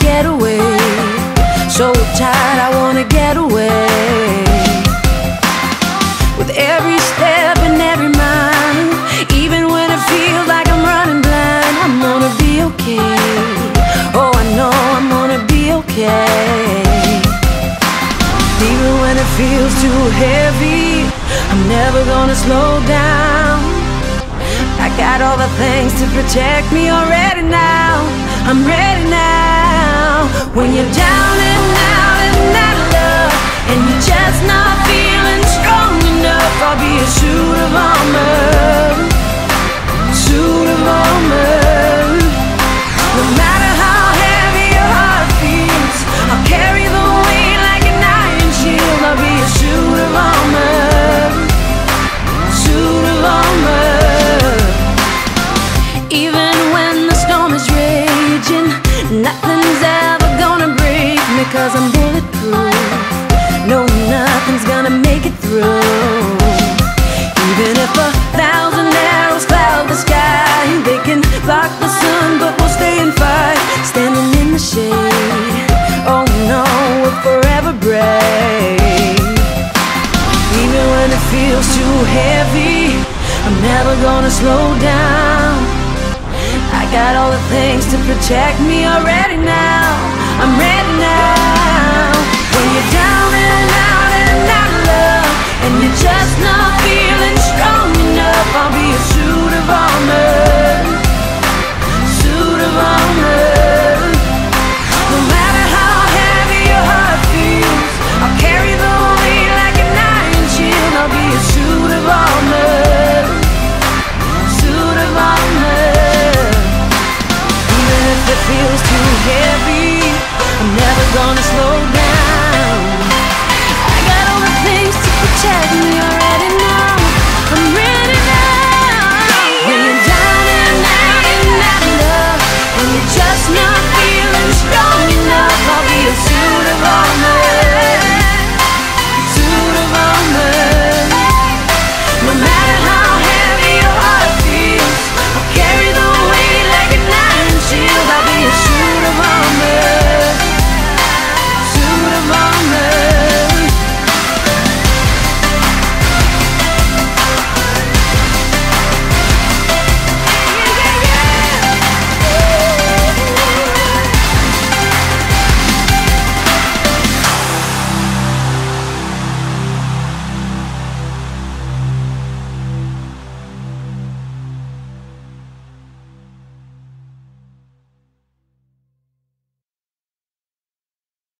get away. So tired, I wanna get away. With every step and every mile, even when it feels like I'm running blind, I'm gonna be okay. Oh, I know I'm gonna be okay. Even when it feels too heavy, I'm never gonna slow down. I got all the things to protect me already now. Cause I'm bulletproof. No, nothing's gonna make it through. Even if a thousand arrows cloud the sky, they can block the sun, but we'll stay and fight. Standing in the shade. Oh no, we're forever brave. Even when it feels too heavy, I'm never gonna slow down. I got all the things to protect me already just know